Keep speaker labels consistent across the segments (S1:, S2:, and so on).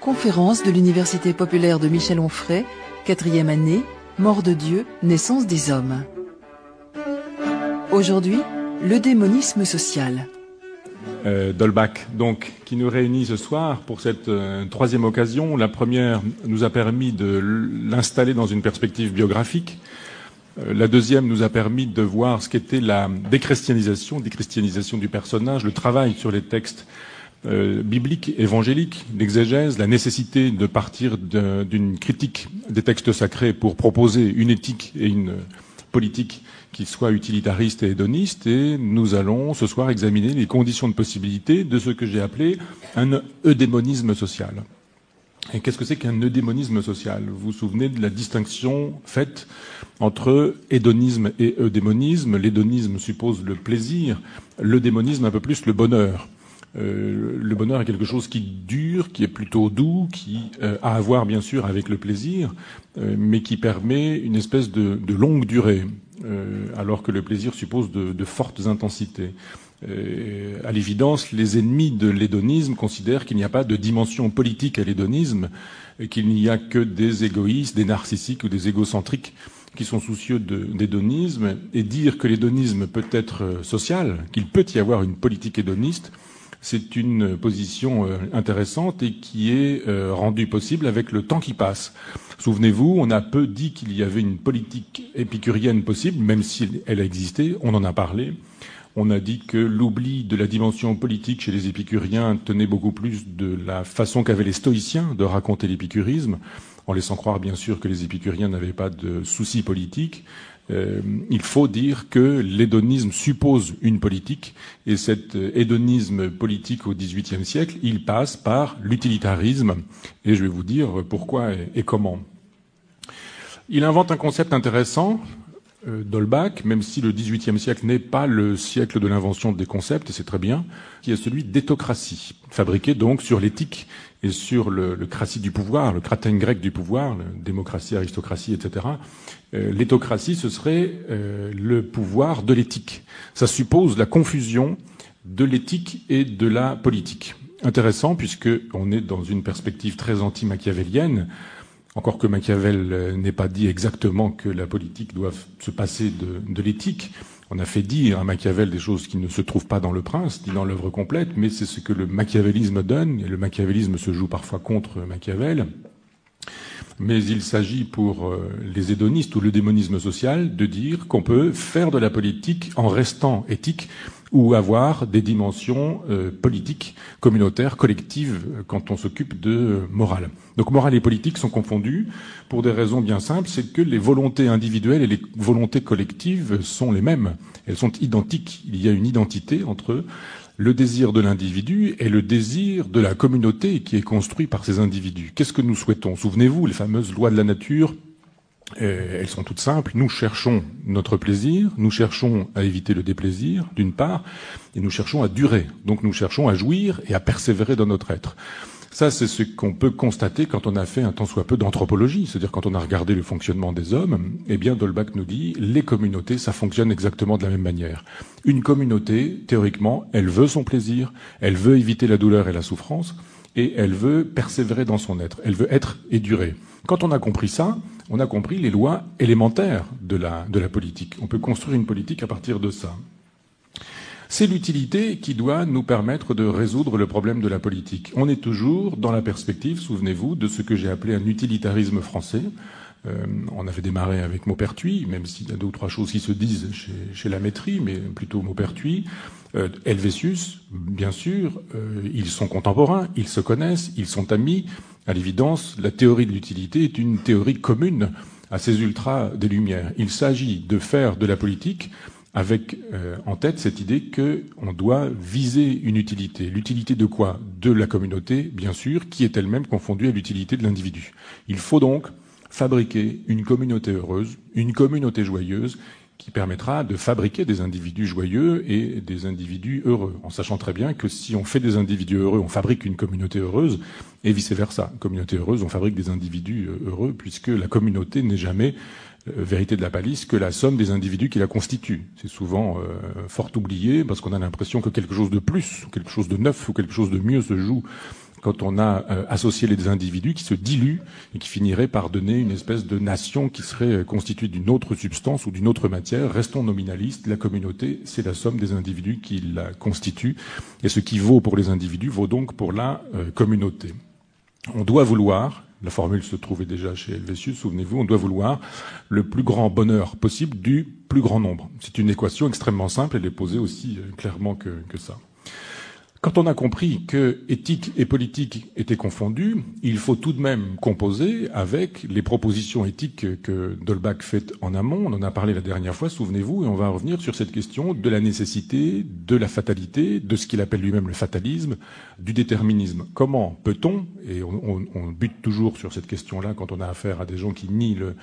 S1: Conférence de l'Université populaire de Michel Onfray, quatrième année, Mort de Dieu, naissance des hommes. Aujourd'hui, le démonisme social.
S2: Euh, Dolbach, donc, qui nous réunit ce soir pour cette euh, troisième occasion. La première nous a permis de l'installer dans une perspective biographique. Euh, la deuxième nous a permis de voir ce qu'était la déchristianisation, déchristianisation du personnage, le travail sur les textes euh, bibliques, évangéliques, l'exégèse, la nécessité de partir d'une critique des textes sacrés pour proposer une éthique et une politique qui soit utilitariste et hédoniste, et nous allons ce soir examiner les conditions de possibilité de ce que j'ai appelé un eudémonisme social. Et qu'est-ce que c'est qu'un eudémonisme social? Vous vous souvenez de la distinction faite entre hédonisme et eudémonisme? L'hédonisme suppose le plaisir, l'eudémonisme un peu plus le bonheur. Euh, le bonheur est quelque chose qui dure, qui est plutôt doux, qui euh, a à voir bien sûr avec le plaisir, euh, mais qui permet une espèce de, longue durée, alors que le plaisir suppose de, fortes intensités. À l'évidence, les ennemis de l'hédonisme considèrent qu'il n'y a pas de dimension politique à l'hédonisme, qu'il n'y a que des égoïstes, des narcissiques ou des égocentriques qui sont soucieux d'hédonisme, et dire que l'hédonisme peut être social, qu'il peut y avoir une politique hédoniste, c'est une position euh, intéressante et qui est euh, rendue possible avec le temps qui passe. Souvenez-vous, on a peu dit qu'il y avait une politique épicurienne possible, même si elle a existé, on en a parlé. On a dit que l'oubli de la dimension politique chez les épicuriens tenait beaucoup plus de la façon qu'avaient les stoïciens de raconter l'épicurisme, en laissant croire bien sûr que les épicuriens n'avaient pas de soucis politiques. Euh, il faut dire que l'hédonisme suppose une politique, et cet hédonisme politique au XVIIIe siècle, il passe par l'utilitarisme, et je vais vous dire pourquoi et, comment. Il invente un concept intéressant, euh, Dolbach, même si le XVIIIe siècle n'est pas le siècle de l'invention des concepts, et c'est très bien, qui est celui d'éthocratie, fabriqué donc sur l'éthique et sur le, le du pouvoir, le cratène grec du pouvoir, démocratie, aristocratie, etc. Euh, l'éthocratie, ce serait euh, le pouvoir de l'éthique. Ça suppose la confusion de l'éthique et de la politique. Intéressant puisque on est dans une perspective très anti-machiavélienne, encore que Machiavel euh, n'ait pas dit exactement que la politique doit se passer de, l'éthique. On a fait dire à Machiavel des choses qui ne se trouvent pas dans le prince, ni dans l'œuvre complète, mais c'est ce que le machiavélisme donne, et le machiavélisme se joue parfois contre Machiavel. Mais il s'agit pour euh, les hédonistes ou le démonisme social de dire qu'on peut faire de la politique en restant éthique ou avoir des dimensions euh, politiques, communautaires, collectives, euh, quand on s'occupe de morale. Donc morale et politique sont confondus pour des raisons bien simples, c'est que les volontés individuelles et les volontés collectives sont les mêmes. Elles sont identiques. Il y a une identité entre le désir de l'individu et le désir de la communauté qui est construit par ces individus. Qu'est-ce que nous souhaitons? Souvenez-vous, les fameuses lois de la nature, euh, elles sont toutes simples. Nous cherchons notre plaisir, nous cherchons à éviter le déplaisir, d'une part, et nous cherchons à durer. Donc nous cherchons à jouir et à persévérer dans notre être. Ça, c'est ce qu'on peut constater quand on a fait un tant soit peu d'anthropologie, c'est-à-dire quand on a regardé le fonctionnement des hommes. Eh bien, Dolbach nous dit, les communautés, ça fonctionne exactement de la même manière. Une communauté, théoriquement, elle veut son plaisir, elle veut éviter la douleur et la souffrance, et elle veut persévérer dans son être, elle veut être et durer. Quand on a compris ça, on a compris les lois élémentaires de la, politique. On peut construire une politique à partir de ça. C'est l'utilité qui doit nous permettre de résoudre le problème de la politique. On est toujours dans la perspective, souvenez-vous, de ce que j'ai appelé un utilitarisme français. Euh, on avait démarré avec Maupertuis, même s'il y a deux ou trois choses qui se disent chez, la maîtrise, mais plutôt Maupertuis. Euh, Helvétius, bien sûr, euh, ils sont contemporains, ils se connaissent, ils sont amis. À l'évidence, la théorie de l'utilité est une théorie commune à ces ultras des Lumières. Il s'agit de faire de la politique avec euh, en tête cette idée qu'on doit viser une utilité. L'utilité de quoi? De la communauté, bien sûr, qui est elle-même confondue à l'utilité de l'individu. Il faut donc fabriquer une communauté heureuse, une communauté joyeuse, qui permettra de fabriquer des individus joyeux et des individus heureux, en sachant très bien que si on fait des individus heureux, on fabrique une communauté heureuse, et vice-versa. Communauté heureuse, on fabrique des individus euh, heureux, puisque la communauté n'est jamais vérité de la palisse que la somme des individus qui la constituent. C'est souvent fort oublié parce qu'on a l'impression que quelque chose de plus, quelque chose de neuf ou quelque chose de mieux se joue quand on a euh, associé les individus qui se diluent et qui finiraient par donner une espèce de nation qui serait euh, constituée d'une autre substance ou d'une autre matière. Restons nominalistes, la communauté, c'est la somme des individus qui la constituent, et ce qui vaut pour les individus vaut donc pour la euh, communauté. On doit vouloir, la formule se trouvait déjà chez Helvétius, souvenez-vous, on doit vouloir le plus grand bonheur possible du plus grand nombre. C'est une équation extrêmement simple, elle est posée aussi clairement que, que ça. Quand on a compris que éthique et politique étaient confondues, il faut tout de même composer avec les propositions éthiques que Dolbach fait en amont. On en a parlé la dernière fois, souvenez-vous, et on va revenir sur cette question de la nécessité, de la fatalité, de ce qu'il appelle lui-même le fatalisme, du déterminisme. Comment peut-on, et on, bute toujours sur cette question-là quand on a affaire à des gens qui nient le,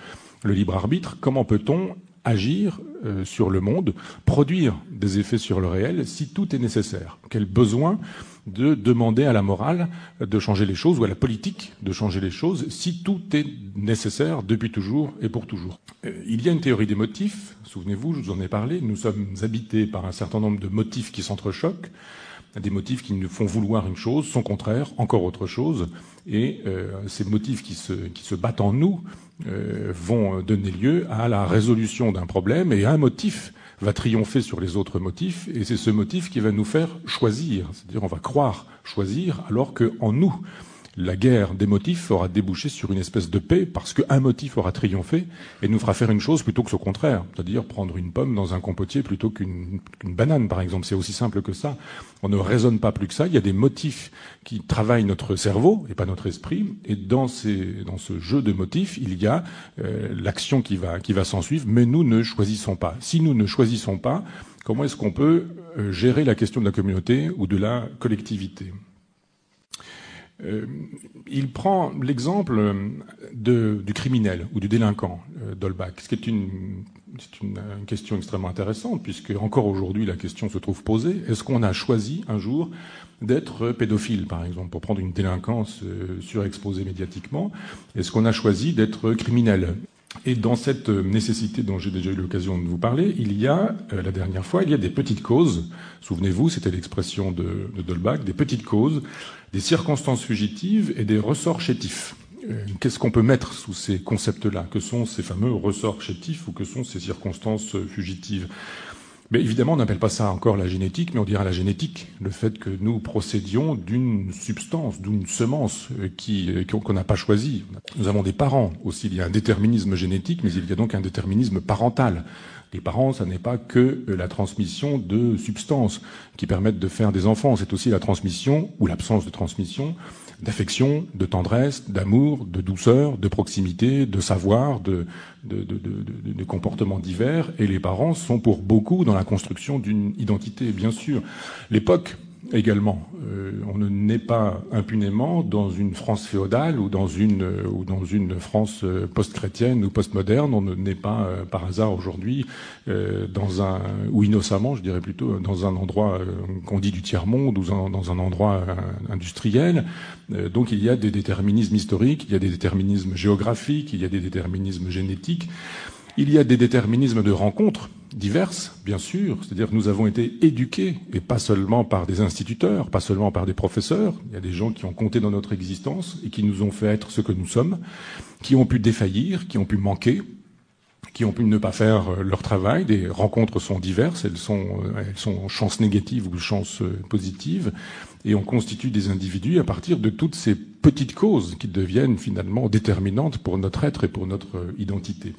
S2: le libre arbitre, comment peut-on agir euh, sur le monde, produire des effets sur le réel si tout est nécessaire. Quel besoin de demander à la morale de changer les choses ou à la politique de changer les choses si tout est nécessaire depuis toujours et pour toujours. Euh, Il y a une théorie des motifs, souvenez-vous, je vous en ai parlé, nous sommes habités par un certain nombre de motifs qui s'entrechoquent des motifs qui nous font vouloir une chose, son contraire, encore autre chose, et euh, ces motifs qui se, qui se battent en nous euh, vont donner lieu à la résolution d'un problème, et un motif va triompher sur les autres motifs, et c'est ce motif qui va nous faire choisir, c'est-à-dire on va croire choisir, alors que en nous, la guerre des motifs aura débouché sur une espèce de paix parce qu'un motif aura triomphé et nous fera faire une chose plutôt que ce contraire, c'est-à-dire prendre une pomme dans un compotier plutôt qu'une banane, par exemple. C'est aussi simple que ça. On ne raisonne pas plus que ça. Il y a des motifs qui travaillent notre cerveau et pas notre esprit. Et dans, ces, dans ce jeu de motifs, il y a euh, l'action qui va, qui va s'en suivre, mais nous ne choisissons pas. Si nous ne choisissons pas, comment est-ce qu'on peut euh, gérer la question de la communauté ou de la collectivité? Euh, il prend l'exemple du criminel ou du délinquant, euh, Dolbach, ce qui est une, question extrêmement intéressante, puisque encore aujourd'hui la question se trouve posée. Est-ce qu'on a choisi un jour d'être pédophile, par exemple, pour prendre une délinquance euh, surexposée médiatiquement? Est-ce qu'on a choisi d'être criminel? Et dans cette nécessité dont j'ai déjà eu l'occasion de vous parler, il y a, la dernière fois, il y a des petites causes. Souvenez-vous, c'était l'expression de, de Dolbach, des petites causes des circonstances fugitives et des ressorts chétifs. Euh, qu'est-ce qu'on peut mettre sous ces concepts-là? Que sont ces fameux ressorts chétifs ou que sont ces circonstances fugitives? Mais évidemment, on n'appelle pas ça encore la génétique, mais on dira la génétique. Le fait que nous procédions d'une substance, d'une semence euh, qui euh, qu'on n'a pas choisie. Nous avons des parents aussi. Il y a un déterminisme génétique, mais il y a donc un déterminisme parental. Les parents, ça n'est pas que la transmission de substances qui permettent de faire des enfants, c'est aussi la transmission ou l'absence de transmission d'affection, de tendresse, d'amour, de douceur, de proximité, de savoir, de, comportements divers. Et les parents sont pour beaucoup dans la construction d'une identité, bien sûr. L'époque également. Euh, on ne naît pas impunément dans une France féodale ou dans une, euh, ou dans une France euh, post-chrétienne ou post-moderne. On ne naît pas par hasard aujourd'hui dans un, ou innocemment, je dirais plutôt, dans un endroit qu'on dit du tiers-monde ou dans un endroit industriel. donc il y a des déterminismes historiques, il y a des déterminismes géographiques, il y a des déterminismes génétiques. Il y a des déterminismes de rencontres diverses, bien sûr, c'est-à-dire que nous avons été éduqués, et pas seulement par des instituteurs, pas seulement par des professeurs, il y a des gens qui ont compté dans notre existence et qui nous ont fait être ce que nous sommes, qui ont pu défaillir, qui ont pu manquer, qui ont pu ne pas faire euh, leur travail. Des rencontres sont diverses, elles sont, euh, elles sont chances négatives ou chances euh, positives, et on constitue des individus à partir de toutes ces petites causes qui deviennent finalement déterminantes pour notre être et pour notre identité.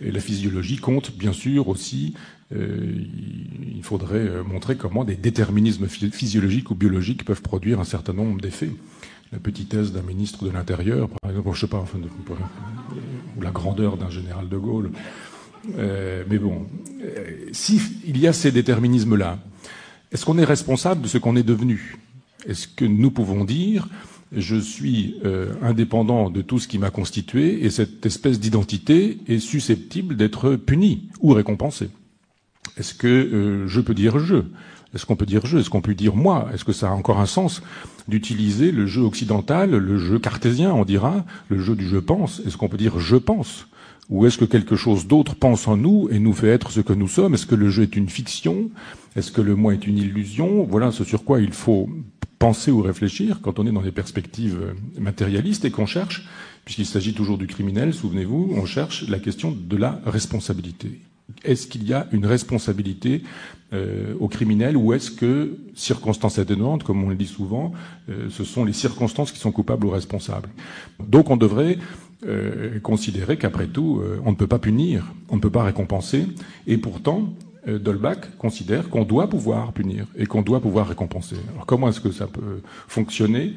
S2: Et la physiologie compte bien sûr aussi, euh, il faudrait montrer comment des déterminismes physiologiques ou biologiques peuvent produire un certain nombre d'effets. La petitesse d'un ministre de l'Intérieur, par exemple, je sais pas, enfin, ou la grandeur d'un général de Gaulle. Euh, mais bon, euh, s'il y a ces déterminismes-là, est-ce qu'on est responsable de ce qu'on est devenu? Est-ce que nous pouvons dire je suis euh, indépendant de tout ce qui m'a constitué et cette espèce d'identité est susceptible d'être punie ou récompensée? Est-ce que je peux dire je? Est-ce qu'on peut dire je? Est-ce qu'on peut dire moi? Est-ce que ça a encore un sens d'utiliser le jeu occidental, le jeu cartésien, on dira, le jeu du je pense? Est-ce qu'on peut dire je pense? Ou est-ce que quelque chose d'autre pense en nous et nous fait être ce que nous sommes? Est-ce que le jeu est une fiction? Est-ce que le moi est une illusion? Voilà ce sur quoi il faut penser ou réfléchir quand on est dans des perspectives matérialistes et qu'on cherche, puisqu'il s'agit toujours du criminel, souvenez-vous, on cherche la question de la responsabilité. Est-ce qu'il y a une responsabilité euh, au criminel ou est-ce que, circonstances atténuantes, comme on le dit souvent, euh, ce sont les circonstances qui sont coupables ou responsables? Donc on devrait euh, considérer qu'après tout, euh, on ne peut pas punir, on ne peut pas récompenser, et pourtant, Dolbach considère qu'on doit pouvoir punir et qu'on doit pouvoir récompenser. Alors comment est-ce que ça peut fonctionner?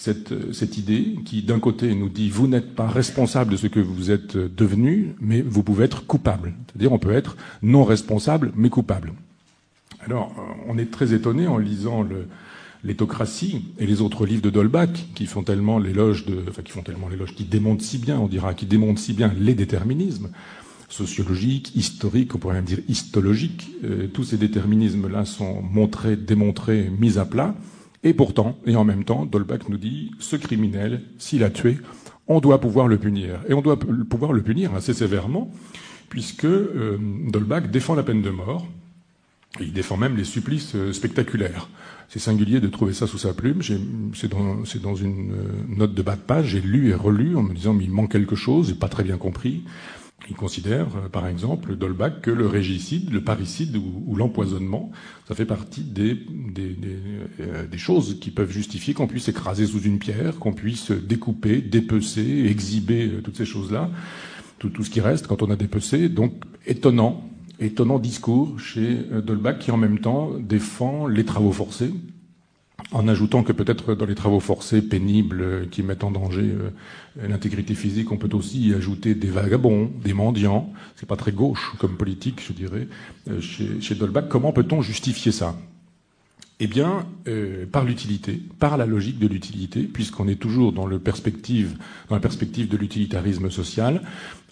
S2: Cette, cette idée qui, d'un côté, nous dit vous n'êtes pas responsable de ce que vous êtes devenu, mais vous pouvez être coupable. C'est-à-dire on peut être non responsable, mais coupable. Alors, on est très étonné en lisant le, l'étocratie et les autres livres de Dolbach qui font tellement l'éloge de, enfin qui font tellement l'éloge, qui démontrent si bien, on dira, qui démontrent si bien les déterminismes sociologiques, historiques, on pourrait même dire histologiques. Euh, tous ces déterminismes-là sont montrés, démontrés, mis à plat. Et pourtant, et en même temps, Dolbach nous dit, ce criminel, s'il a tué, on doit pouvoir le punir. Et on doit pouvoir le punir assez sévèrement, puisque euh, Dolbach défend la peine de mort, il défend même les supplices euh, spectaculaires. C'est singulier de trouver ça sous sa plume. C'est dans, dans, une euh, note de bas de page. J'ai lu et relu en me disant mais il manque quelque chose, j'ai pas très bien compris. Il considère, euh, par exemple, Dolbach, que le régicide, le parricide ou, l'empoisonnement, ça fait partie euh, des choses qui peuvent justifier qu'on puisse écraser sous une pierre, qu'on puisse découper, dépecer, exhiber toutes ces choses-là, tout, tout ce qui reste quand on a dépecé. Donc, étonnant étonnant discours chez euh, Dolbach qui en même temps défend les travaux forcés, en ajoutant que peut-être dans les travaux forcés pénibles euh, qui mettent en danger euh, l'intégrité physique, on peut aussi y ajouter des vagabonds, des mendiants. C'est pas très gauche comme politique, je dirais, chez, chez Dolbach. Comment peut-on justifier ça? Eh bien, euh, par l'utilité, par la logique de l'utilité, puisqu'on est toujours dans, la perspective de l'utilitarisme social.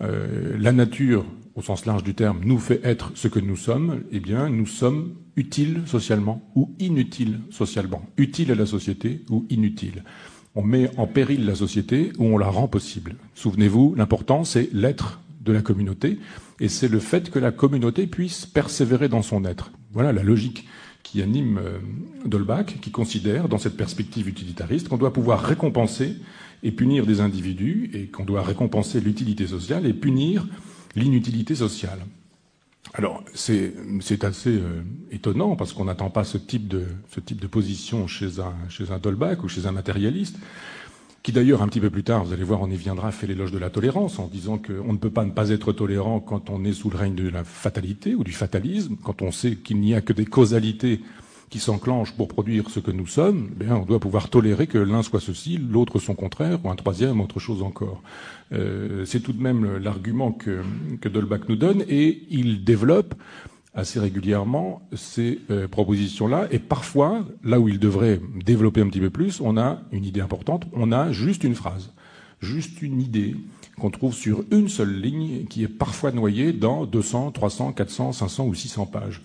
S2: Euh, la nature, au sens large du terme, nous fait être ce que nous sommes. Eh bien, nous sommes utiles socialement ou inutiles socialement. Utiles à la société ou inutiles. On met en péril la société ou on la rend possible. Souvenez-vous, l'important, c'est l'être de la communauté, et c'est le fait que la communauté puisse persévérer dans son être. Voilà la logique qui anime euh, Dolbach, qui considère, dans cette perspective utilitariste, qu'on doit pouvoir récompenser et punir des individus, et qu'on doit récompenser l'utilité sociale et punir l'inutilité sociale. Alors, c'est assez euh, étonnant parce qu'on n'attend pas ce type, de, ce type de position chez un, chez un Dolbach ou chez un matérialiste qui d'ailleurs, un petit peu plus tard, vous allez voir, on y viendra, fait l'éloge de la tolérance en disant qu'on ne peut pas ne pas être tolérant quand on est sous le règne de la fatalité ou du fatalisme, quand on sait qu'il n'y a que des causalités qui s'enclenchent pour produire ce que nous sommes, eh bien, on doit pouvoir tolérer que l'un soit ceci, l'autre son contraire, ou un troisième, autre chose encore. Euh, c'est tout de même l'argument que, que Dolbach nous donne, et il développe assez régulièrement ces euh, propositions-là. Et parfois, là où il devrait développer un petit peu plus, on a une idée importante, on a juste une phrase, juste une idée qu'on trouve sur une seule ligne qui est parfois noyée dans 200, 300, 400, 500 ou 600 pages.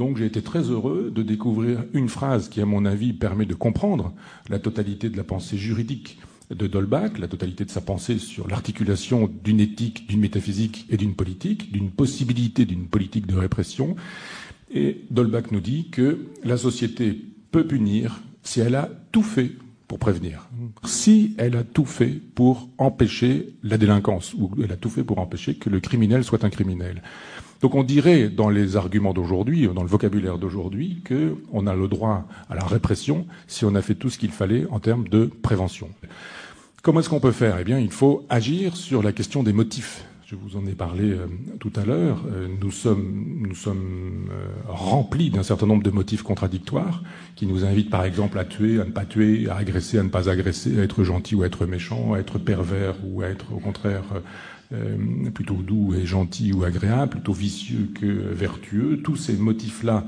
S2: Donc j'ai été très heureux de découvrir une phrase qui, à mon avis, permet de comprendre la totalité de la pensée juridique de Dolbach, la totalité de sa pensée sur l'articulation d'une éthique, d'une métaphysique et d'une politique, d'une possibilité d'une politique de répression. Et Dolbach nous dit que la société peut punir si elle a tout fait pour prévenir, si elle a tout fait pour empêcher la délinquance, ou elle a tout fait pour empêcher que le criminel soit un criminel. Donc on dirait dans les arguments d'aujourd'hui, dans le vocabulaire d'aujourd'hui, qu'on a le droit à la répression si on a fait tout ce qu'il fallait en termes de prévention. Comment est-ce qu'on peut faire? Eh bien, il faut agir sur la question des motifs. Je vous en ai parlé euh, tout à l'heure. Euh, nous sommes, nous sommes euh, remplis d'un certain nombre de motifs contradictoires qui nous invitent, par exemple, à tuer, à ne pas tuer, à agresser, à ne pas agresser, à être gentil ou à être méchant, à être pervers ou à être, au contraire, plutôt doux et gentil ou agréable, plutôt vicieux que vertueux. Tous ces motifs-là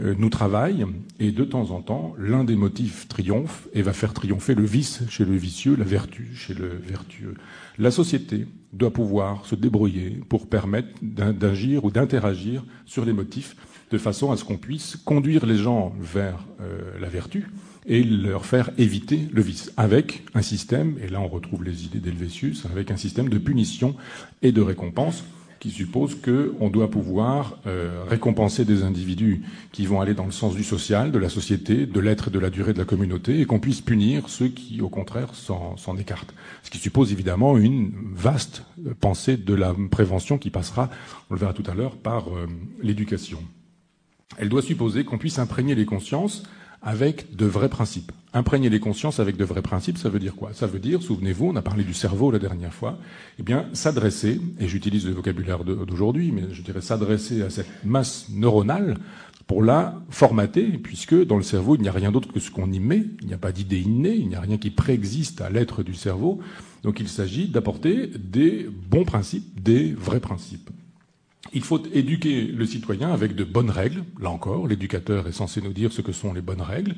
S2: euh, nous travaillent, et de temps en temps, l'un des motifs triomphe et va faire triompher le vice chez le vicieux, la vertu chez le vertueux. La société doit pouvoir se débrouiller pour permettre d'agir ou d'interagir sur les motifs de façon à ce qu'on puisse conduire les gens vers euh, la vertu et leur faire éviter le vice, avec un système, et là on retrouve les idées d'Helvétius, avec un système de punition et de récompense qui suppose qu'on doit pouvoir euh, récompenser des individus qui vont aller dans le sens du social, de la société, de l'être et de la durée de la communauté, et qu'on puisse punir ceux qui, au contraire, s'en écartent. Ce qui suppose évidemment une vaste pensée de la prévention qui passera, on le verra tout à l'heure, par euh, l'éducation. Elle doit supposer qu'on puisse imprégner les consciences avec de vrais principes. Imprégner les consciences avec de vrais principes, ça veut dire quoi? Ça veut dire, souvenez-vous, on a parlé du cerveau la dernière fois, eh bien, s'adresser, et j'utilise le vocabulaire d'aujourd'hui, mais je dirais s'adresser à cette masse neuronale pour la formater, puisque dans le cerveau, il n'y a rien d'autre que ce qu'on y met, il n'y a pas d'idée innée, il n'y a rien qui préexiste à l'être du cerveau, donc il s'agit d'apporter des bons principes, des vrais principes. Il faut éduquer le citoyen avec de bonnes règles. Là encore, l'éducateur est censé nous dire ce que sont les bonnes règles.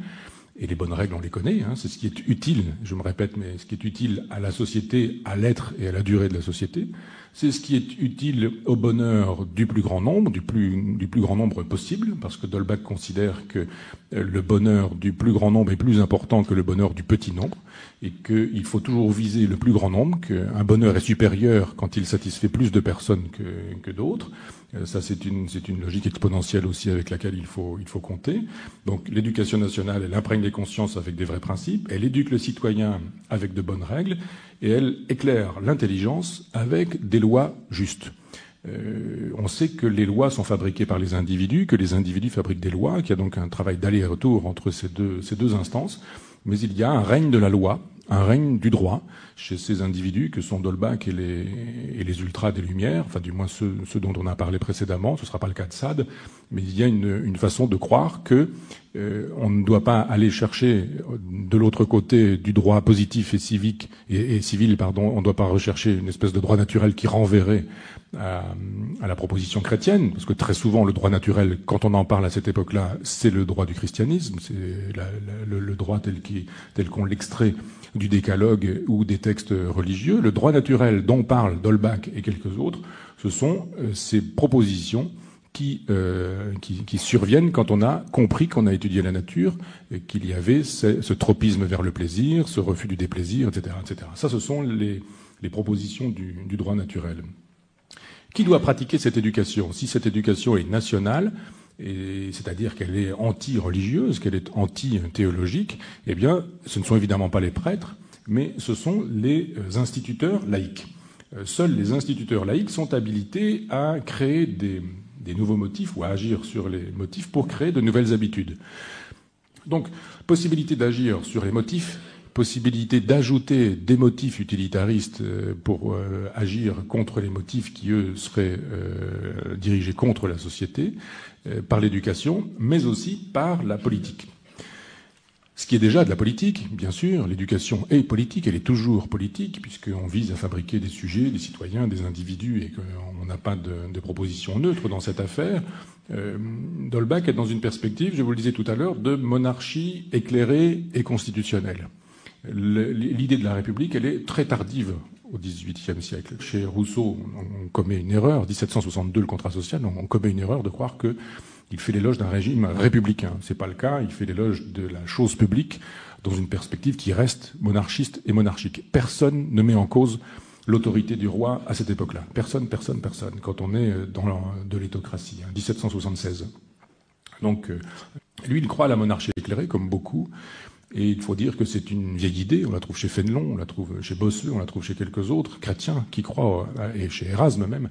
S2: Et les bonnes règles, on les connaît. Hein. c'est ce qui est utile, je me répète, mais ce qui est utile à la société, à l'être et à la durée de la société. C'est ce qui est utile au bonheur du plus grand nombre, du plus, du plus grand nombre possible, parce que Dolbach considère que euh, le bonheur du plus grand nombre est plus important que le bonheur du petit nombre, et qu'il faut toujours viser le plus grand nombre, qu'un bonheur est supérieur quand il satisfait plus de personnes que, d'autres. Euh, ça, c'est une, une logique exponentielle aussi avec laquelle il faut, il faut compter. Donc, l'éducation nationale, elle imprègne les consciences avec des vrais principes, elle éduque le citoyen avec de bonnes règles, et elle éclaire l'intelligence avec des lois justes. Euh, on sait que les lois sont fabriquées par les individus, que les individus fabriquent des lois, qu'il y a donc un travail d'aller-retour entre ces deux, ces deux instances, mais il y a un règne de la loi, un règne du droit chez ces individus que sont Dolbach et les, et les ultras des Lumières, enfin du moins ceux, ceux, dont on a parlé précédemment, ce ne sera pas le cas de Sade, mais il y a une, une façon de croire que euh, on ne doit pas aller chercher de l'autre côté du droit positif et civique et, et, civil, pardon, on ne doit pas rechercher une espèce de droit naturel qui renverrait à, à, la proposition chrétienne, parce que très souvent le droit naturel, quand on en parle à cette époque-là, c'est le droit du christianisme, c'est le, le, droit tel qu'on l'extrait du décalogue ou des textes religieux. Le droit naturel dont parle Dolbach et quelques autres, ce sont euh, ces propositions qui, euh, qui, qui, surviennent quand on a compris qu'on a étudié la nature qu'il y avait ce, tropisme vers le plaisir, ce refus du déplaisir, etc. etc. Ça, ce sont les, les propositions du, droit naturel. Qui doit pratiquer cette éducation? Si cette éducation est nationale, c'est-à-dire qu'elle est anti-religieuse, qu'elle est anti-théologique, eh bien, ce ne sont évidemment pas les prêtres, mais ce sont les instituteurs laïcs. Euh, seuls les instituteurs laïcs sont habilités à créer des nouveaux motifs ou à agir sur les motifs pour créer de nouvelles habitudes. Donc, possibilité d'agir sur les motifs, possibilité d'ajouter des motifs utilitaristes euh, pour euh, agir contre les motifs qui, eux, seraient euh, dirigés contre la société, par l'éducation, mais aussi par la politique. Ce qui est déjà de la politique, bien sûr, l'éducation est politique, elle est toujours politique, puisqu'on vise à fabriquer des sujets, des citoyens, des individus, et qu'on n'a pas de, proposition neutre dans cette affaire. Dolbach est dans une perspective, je vous le disais tout à l'heure, de monarchie éclairée et constitutionnelle. L'idée de la République, elle est très tardive au XVIIIe siècle. Chez Rousseau, on commet une erreur, 1762, le contrat social, on commet une erreur de croire que il fait l'éloge d'un régime républicain. C'est pas le cas. Il fait l'éloge de la chose publique dans une perspective qui reste monarchiste et monarchique. Personne ne met en cause l'autorité du roi à cette époque-là. Personne, personne, personne. Quand on est dans de l'étocratie, hein, 1776. Donc, euh, lui, il croit à la monarchie éclairée, comme beaucoup. Et il faut dire que c'est une vieille idée. On la trouve chez Fénelon, on la trouve chez Bossuet, on la trouve chez quelques autres chrétiens qui croient, et chez Erasme même,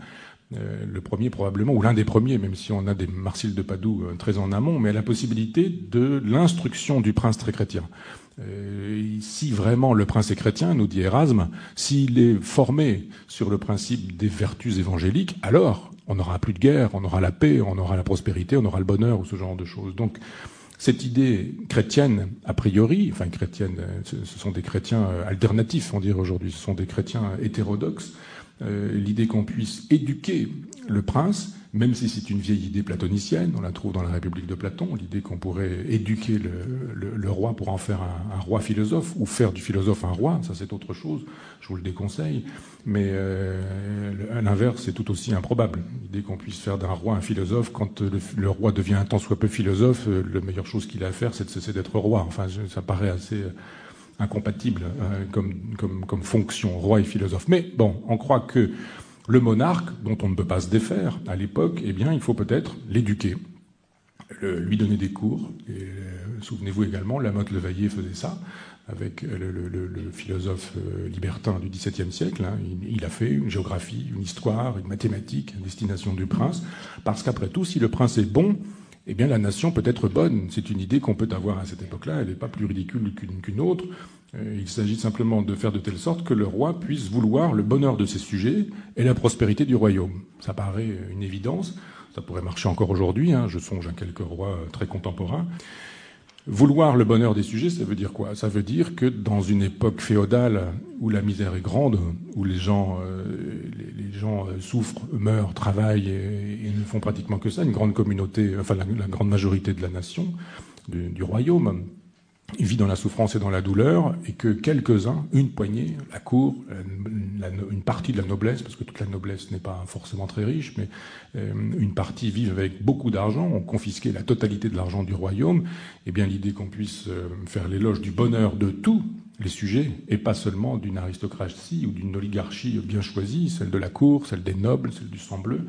S2: euh, le premier probablement, ou l'un des premiers, même si on a des Marcille de Padoue euh, très en amont, mais à la possibilité de l'instruction du prince très chrétien. Euh, si vraiment le prince est chrétien, nous dit Erasme, s'il est formé sur le principe des vertus évangéliques, alors on n'aura plus de guerre, on aura la paix, on aura la prospérité, on aura le bonheur ou ce genre de choses. Donc cette idée chrétienne, a priori, enfin chrétienne, ce sont des chrétiens alternatifs, on dirait aujourd'hui, ce sont des chrétiens hétérodoxes, l'idée qu'on puisse éduquer le prince, même si c'est une vieille idée platonicienne, on la trouve dans la République de Platon, l'idée qu'on pourrait éduquer le, roi pour en faire un, roi philosophe, ou faire du philosophe un roi, ça c'est autre chose, je vous le déconseille, mais euh, l'inverse c'est tout aussi improbable. L'idée qu'on puisse faire d'un roi un philosophe, quand le, roi devient un tant soit peu philosophe, euh, la meilleure chose qu'il a à faire c'est de cesser d'être roi. Enfin, ça paraît assez euh, incompatible comme, comme, fonction, roi et philosophe. Mais bon, on croit que le monarque, dont on ne peut pas se défaire à l'époque, eh bien, il faut peut-être l'éduquer, lui donner des cours. Et euh, souvenez-vous également, Lamotte Levaillé faisait ça avec le, philosophe euh, libertin du XVIIe siècle. Hein. Il, a fait une géographie, une histoire, une mathématique destination du prince, parce qu'après tout, si le prince est bon, eh bien la nation peut être bonne. C'est une idée qu'on peut avoir à cette époque-là, elle n'est pas plus ridicule qu'une autre. Euh, il s'agit simplement de faire de telle sorte que le roi puisse vouloir le bonheur de ses sujets et la prospérité du royaume. Ça paraît une évidence, ça pourrait marcher encore aujourd'hui, hein. je songe à quelques rois très contemporains. Vouloir le bonheur des sujets, ça veut dire quoi? Ça veut dire que dans une époque féodale où la misère est grande, où les gens, euh, euh, souffrent, meurent, travaillent et, ne font pratiquement que ça, une grande communauté, enfin la, grande majorité de la nation, du royaume, vit dans la souffrance et dans la douleur, et que quelques-uns, une poignée, la cour, une partie de la noblesse, parce que toute la noblesse n'est pas forcément très riche, mais euh, une partie vivent avec beaucoup d'argent, ont confisqué la totalité de l'argent du royaume, et eh bien l'idée qu'on puisse faire l'éloge du bonheur de tous les sujets, et pas seulement d'une aristocratie ou d'une oligarchie bien choisie, celle de la cour, celle des nobles, celle du sang bleu,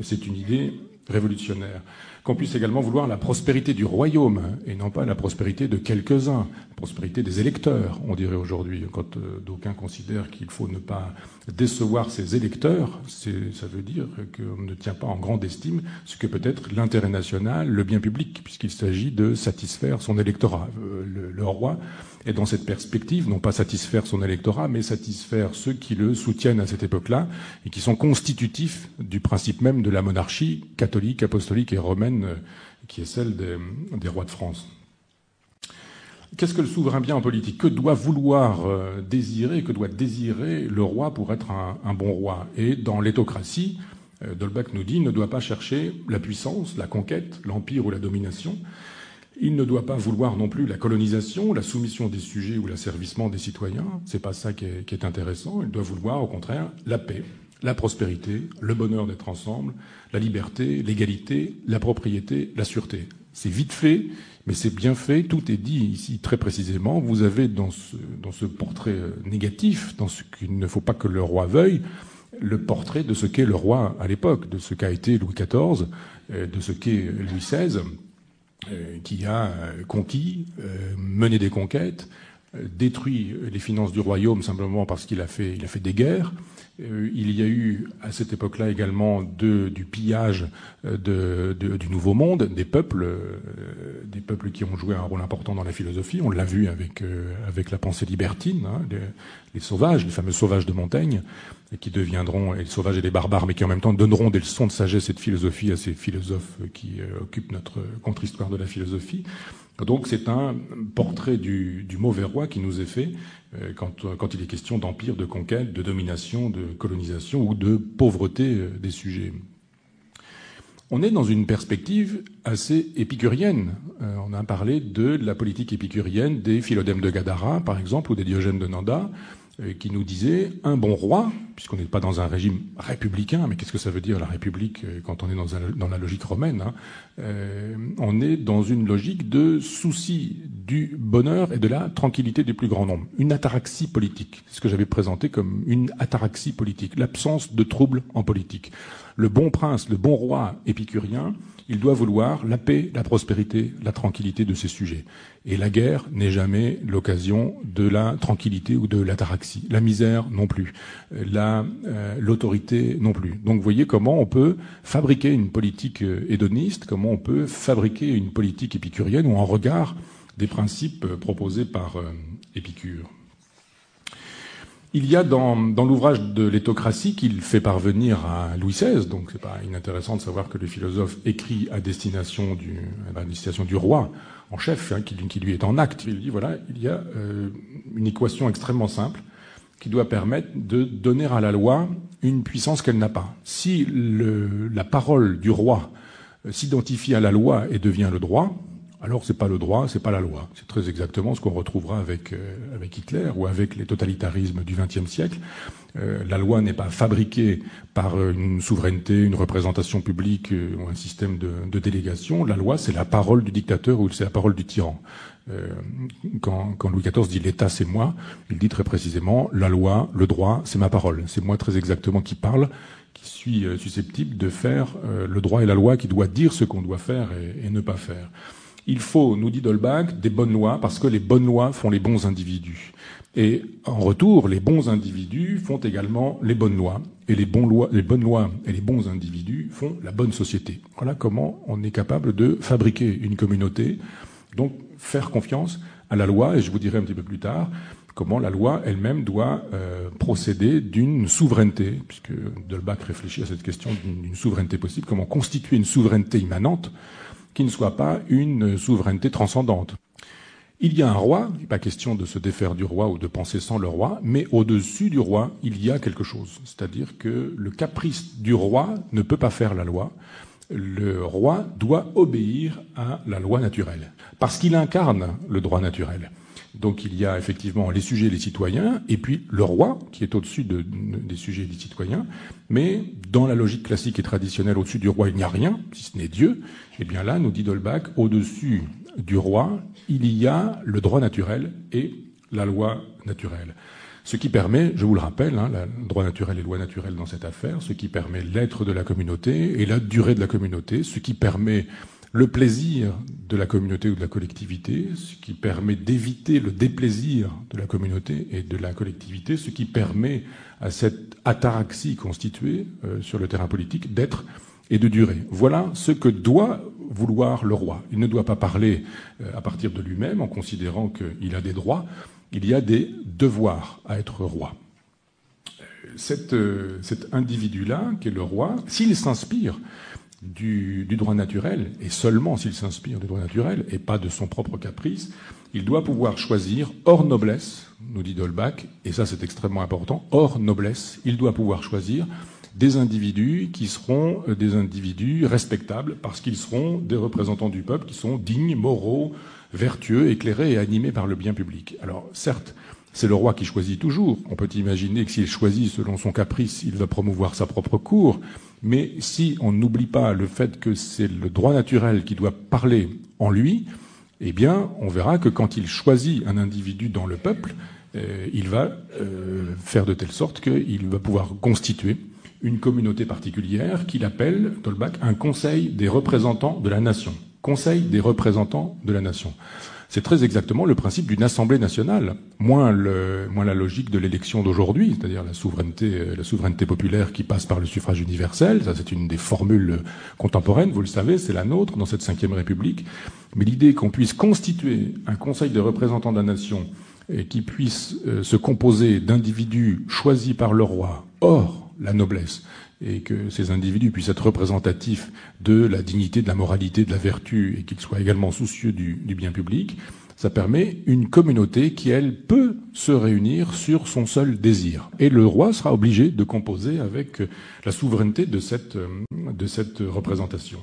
S2: c'est une idée révolutionnaire. Qu'on puisse également vouloir la prospérité du royaume et non pas la prospérité de quelques-uns, la prospérité des électeurs, on dirait aujourd'hui, quand euh, d'aucuns considèrent qu'il faut ne pas décevoir ses électeurs, ça veut dire qu'on ne tient pas en grande estime ce que peut être l'intérêt national, le bien public, puisqu'il s'agit de satisfaire son électorat. Euh, le roi et dans cette perspective, non pas satisfaire son électorat, mais satisfaire ceux qui le soutiennent à cette époque-là et qui sont constitutifs du principe même de la monarchie catholique, apostolique et romaine euh, qui est celle des, rois de France. Qu'est-ce que le souverain bien en politique? Que doit vouloir euh, désirer, que doit désirer le roi pour être un, bon roi? Et dans l'étocratie, euh, Dolbach nous dit, ne doit pas chercher la puissance, la conquête, l'empire ou la domination, il ne doit pas vouloir non plus la colonisation, la soumission des sujets ou l'asservissement des citoyens. C'est pas ça qui est, intéressant. Il doit vouloir, au contraire, la paix, la prospérité, le bonheur d'être ensemble, la liberté, l'égalité, la propriété, la sûreté. C'est vite fait, mais c'est bien fait. Tout est dit ici très précisément. Vous avez dans ce, portrait euh, négatif, dans ce qu'il ne faut pas que le roi veuille, le portrait de ce qu'est le roi à l'époque, de ce qu'a été Louis XIV, euh, de ce qu'est Louis XVI qui a euh, conquis, euh, mené des conquêtes, détruit les finances du royaume simplement parce qu'il a fait, a fait des guerres, euh, il y a eu à cette époque-là également du pillage euh, du Nouveau Monde, des peuples, euh, des peuples qui ont joué un rôle important dans la philosophie. On l'a vu avec, avec la pensée libertine, hein, les, sauvages, les fameux sauvages de Montaigne, qui deviendront les sauvages et les barbares, mais qui en même temps donneront des leçons de sagesse et de philosophie à ces philosophes qui occupent notre contre-histoire de la philosophie. Donc c'est un portrait du, mauvais roi qui nous est fait euh, quand, il est question d'empire, de conquête, de domination, de colonisation ou de pauvreté euh, des sujets. On est dans une perspective assez épicurienne. Euh, on a parlé de la politique épicurienne des Philodèmes de Gadara, par exemple, ou des Diogènes de Nanda, euh, qui nous disait un bon roi, puisqu'on n'est pas dans un régime républicain, mais qu'est-ce que ça veut dire la République euh, quand on est dans, la logique romaine hein? Euh, On est dans une logique de souci du bonheur et de la tranquillité du plus grand nombre. Une ataraxie politique, ce que j'avais présenté comme une ataraxie politique, l'absence de troubles en politique. Le bon prince, le bon roi épicurien, il doit vouloir la paix, la prospérité, la tranquillité de ses sujets. Et la guerre n'est jamais l'occasion de la tranquillité ou de l'ataraxie. La misère non plus. Euh, l'autorité non plus. Donc voyez comment on peut fabriquer une politique euh, hédoniste, comment on peut fabriquer une politique épicurienne ou en regard des principes euh, proposés par Épicure. Il y a dans, l'ouvrage de l'éthocratie qu'il fait parvenir à Louis XVI, donc c'est pas inintéressant de savoir que le philosophe écrit à destination du, à du roi en chef, hein, qui, lui est en acte. Il dit voilà, il y a euh, une équation extrêmement simple qui doit permettre de donner à la loi une puissance qu'elle n'a pas. Si la parole du roi euh, s'identifie à la loi et devient le droit, alors c'est pas le droit, c'est pas la loi. C'est très exactement ce qu'on retrouvera avec, euh, avec Hitler ou avec les totalitarismes du XXe siècle. Euh, la loi n'est pas fabriquée par une souveraineté, une représentation publique euh, ou un système de, de délégation. La loi, c'est la parole du dictateur ou c'est la parole du tyran. Quand, quand, Louis XIV dit l'État, c'est moi, il dit très précisément la loi, le droit, c'est ma parole. C'est moi très exactement qui parle qui suis susceptible de faire le droit et la loi, qui doit dire ce qu'on doit faire et ne pas faire. Il faut, nous dit Dolbach, des bonnes lois parce que les bonnes lois font les bons individus. Et en retour, les bons individus font également les bonnes lois. Et les, bonnes lois et les bons individus font la bonne société. Voilà comment on est capable de fabriquer une communauté. Donc, faire confiance à la loi. Et je vous dirai un petit peu plus tard comment la loi elle-même doit euh, procéder d'une souveraineté, puisque Dolbach réfléchit à cette question d'une souveraineté possible, comment constituer une souveraineté immanente qui ne soit pas une souveraineté transcendante. Il y a un roi, il n'est pas question de se défaire du roi ou de penser sans le roi, mais au-dessus du roi, il y a quelque chose. C'est-à-dire que le caprice du roi ne peut pas faire la loi. Le roi doit obéir à la loi naturelle, parce qu'il incarne le droit naturel. Donc il y a effectivement les sujets et les citoyens, et puis le roi, qui est au-dessus de, des sujets et des citoyens. Mais dans la logique classique et traditionnelle, au-dessus du roi, il n'y a rien, si ce n'est Dieu. Et eh bien là, nous dit Dolbach, au-dessus du roi, il y a le droit naturel et la loi naturelle. Ce qui permet, je vous le rappelle, hein, le droit naturel et loi naturelle dans cette affaire, ce qui permet l'être de la communauté et la durée de la communauté, ce qui permet le plaisir de la communauté ou de la collectivité, ce qui permet d'éviter le déplaisir de la communauté et de la collectivité, ce qui permet à cette ataraxie constituée euh, sur le terrain politique d'être et de durer. Voilà ce que doit vouloir le roi. Il ne doit pas parler euh, à partir de lui-même en considérant qu'il a des droits, il y a des devoirs à être roi. Euh, cet individu-là, qui est le roi, s'il s'inspire du, droit naturel, et seulement s'il s'inspire du droit naturel, et pas de son propre caprice, il doit pouvoir choisir hors noblesse, nous dit Dolbach, et ça c'est extrêmement important, hors noblesse, il doit pouvoir choisir des individus qui seront euh, des individus respectables, parce qu'ils seront des représentants du peuple qui sont dignes, moraux, vertueux, éclairés et animés par le bien public. Alors certes, c'est le roi qui choisit toujours. On peut imaginer que s'il choisit selon son caprice, il va promouvoir sa propre cour. Mais si on n'oublie pas le fait que c'est le droit naturel qui doit parler en lui, eh bien, on verra que quand il choisit un individu dans le peuple, euh, il va euh, faire de telle sorte qu'il va pouvoir constituer une communauté particulière qu'il appelle, Tolbach, un conseil des représentants de la nation. Conseil des représentants de la nation. C'est très exactement le principe d'une assemblée nationale, moins, la logique de l'élection d'aujourd'hui, c'est-à-dire la souveraineté, euh, la souveraineté populaire qui passe par le suffrage universel. Ça, c'est une des formules contemporaines, vous le savez, c'est la nôtre dans cette cinquième République. Mais l'idée qu'on puisse constituer un Conseil de représentants de la nation qui puisse euh, se composer d'individus choisis par le roi, hors la noblesse, et que ces individus puissent être représentatifs de la dignité, de la moralité, de la vertu, et qu'ils soient également soucieux du, bien public, ça permet une communauté qui, elle, peut se réunir sur son seul désir. Et le roi sera obligé de composer avec la souveraineté de cette, cette représentation.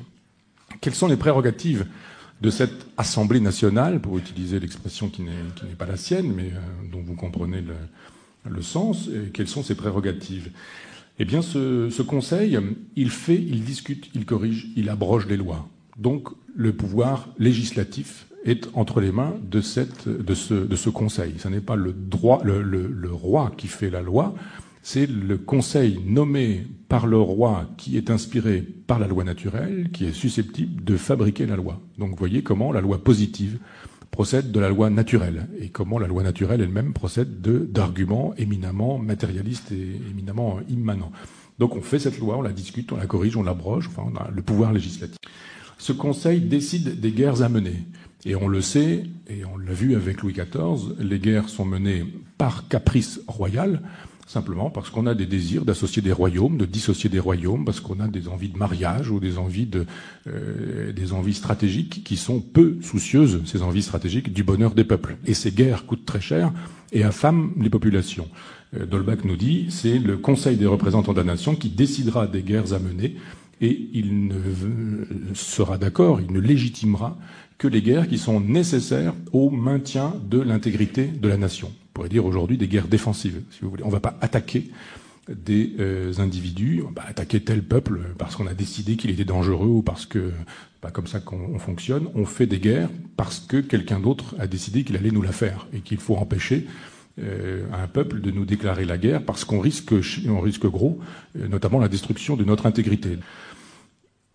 S2: Quelles sont les prérogatives de cette Assemblée nationale, pour utiliser l'expression qui n'est pas la sienne, mais euh, dont vous comprenez le, le sens, et quelles sont ses prérogatives? Eh bien, ce, Conseil, il fait, il discute, il corrige, il abroge les lois. Donc, le pouvoir législatif est entre les mains de, ce, Conseil. Ce n'est pas le, le, roi qui fait la loi, c'est le Conseil nommé par le roi qui est inspiré par la loi naturelle, qui est susceptible de fabriquer la loi. Donc, vous voyez comment la loi positive procède de la loi naturelle et comment la loi naturelle elle-même procède d'arguments éminemment matérialistes et éminemment immanents. Donc on fait cette loi, on la discute, on la corrige, on l'abroge, enfin on a le pouvoir législatif. Ce Conseil décide des guerres à mener. Et on le sait, et on l'a vu avec Louis XIV, les guerres sont menées par caprice royal, simplement parce qu'on a des désirs d'associer des royaumes, de dissocier des royaumes, parce qu'on a des envies de mariage ou des envies de, euh, des envies stratégiques qui sont peu soucieuses, ces envies stratégiques, du bonheur des peuples. Et ces guerres coûtent très cher et affament les populations. Euh, Dolbach nous dit, c'est le Conseil des représentants de la nation qui décidera des guerres à mener et il ne sera d'accord, il ne légitimera que les guerres qui sont nécessaires au maintien de l'intégrité de la nation. On pourrait dire aujourd'hui des guerres défensives, si vous voulez. On ne va pas attaquer des euh, individus, on va attaquer tel peuple parce qu'on a décidé qu'il était dangereux ou parce que pas comme ça qu'on fonctionne. On fait des guerres parce que quelqu'un d'autre a décidé qu'il allait nous la faire et qu'il faut empêcher euh, à un peuple de nous déclarer la guerre parce qu'on risque, on risque gros, euh, notamment la destruction de notre intégrité.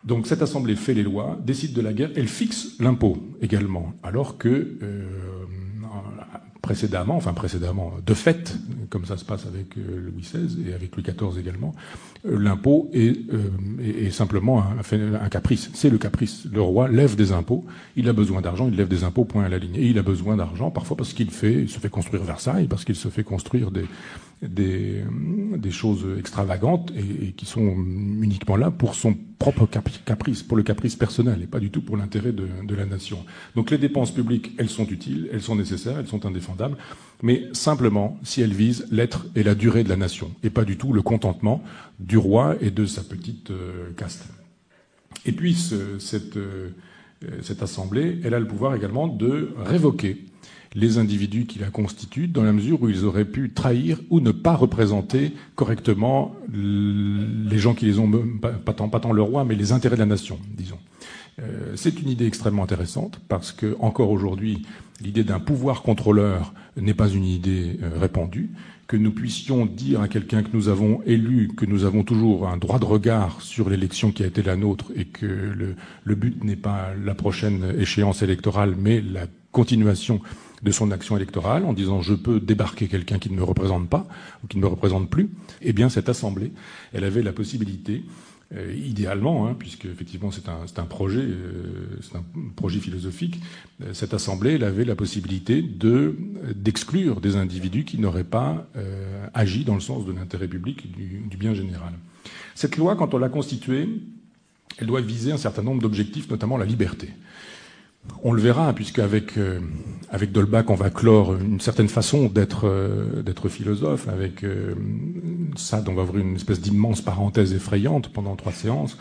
S2: Donc cette assemblée fait les lois, décide de la guerre, elle fixe l'impôt également, alors que euh, précédemment, enfin précédemment, de fait, comme ça se passe avec euh, Louis XVI et avec Louis XIV également, euh, l'impôt est, est, simplement un, un caprice. C'est le caprice. Le roi lève des impôts, il a besoin d'argent, il lève des impôts, point à la ligne. Et il a besoin d'argent parfois parce qu'il fait, il se fait construire Versailles, parce qu'il se fait construire des, des, des choses extravagantes et, qui sont uniquement là pour son propre caprice, pour le caprice personnel et pas du tout pour l'intérêt de, la nation. Donc les dépenses publiques, elles sont utiles, elles sont nécessaires, elles sont indéfendables, mais simplement si elles visent l'être et la durée de la nation et pas du tout le contentement du roi et de sa petite euh, caste. Et puis euh, cette assemblée, elle a le pouvoir également de révoquer les individus qui la constituent, dans la mesure où ils auraient pu trahir ou ne pas représenter correctement les gens qui les ont, pas tant, le roi, mais les intérêts de la nation, disons. Euh, c'est une idée extrêmement intéressante parce que encore aujourd'hui, l'idée d'un pouvoir contrôleur n'est pas une idée euh, répandue. Que nous puissions dire à quelqu'un que nous avons élu que nous avons toujours un droit de regard sur l'élection qui a été la nôtre et que le, le but n'est pas la prochaine échéance électorale, mais la continuation de son action électorale en disant je peux débarquer quelqu'un qui ne me représente pas ou qui ne me représente plus, eh bien cette assemblée, elle avait la possibilité euh, idéalement, hein, puisque effectivement c'est un, projet, euh, c'est un projet philosophique, euh, cette assemblée elle avait la possibilité de d'exclure des individus qui n'auraient pas agi dans le sens de l'intérêt public du, du, bien général. Cette loi, quand on l'a constituée, elle doit viser un certain nombre d'objectifs, notamment la liberté. On le verra, puisque avec euh, avec Dolbach, on va clore une certaine façon d'être euh, d'être philosophe. Avec euh, Sade, on va ouvrir une espèce d'immense parenthèse effrayante pendant trois séances,